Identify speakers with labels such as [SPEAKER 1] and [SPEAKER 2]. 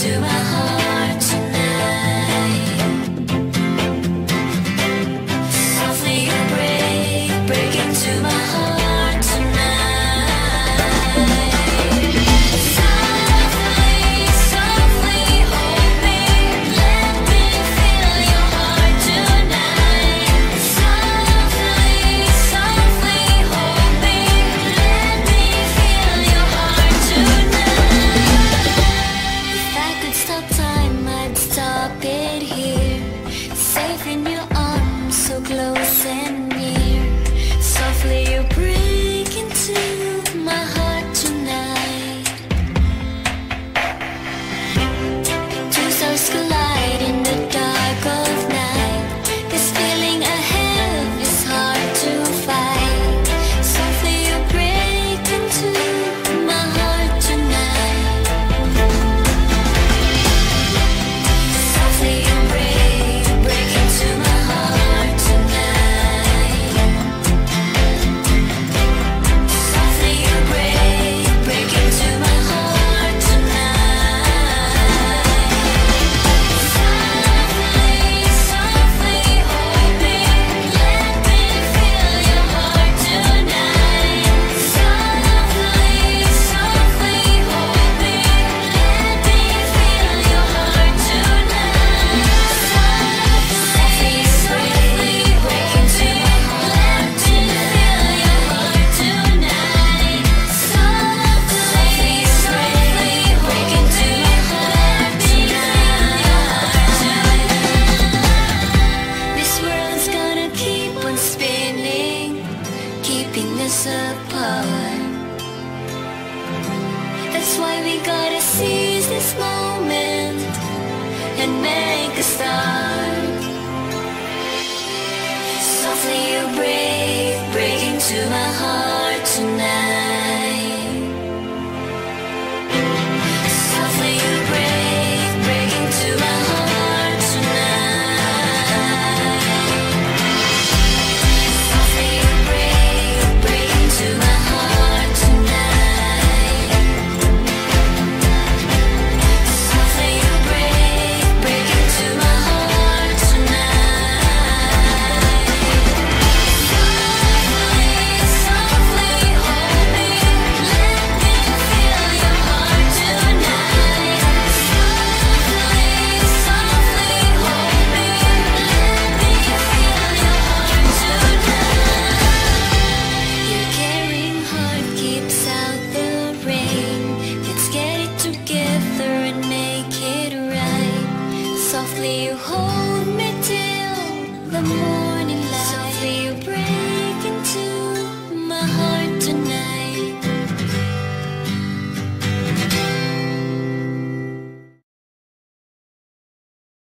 [SPEAKER 1] to my heart. something tearing us apart. That's why we gotta seize this moment And make a start. Softly you break, break into my heart tonight. you hold me till the morning.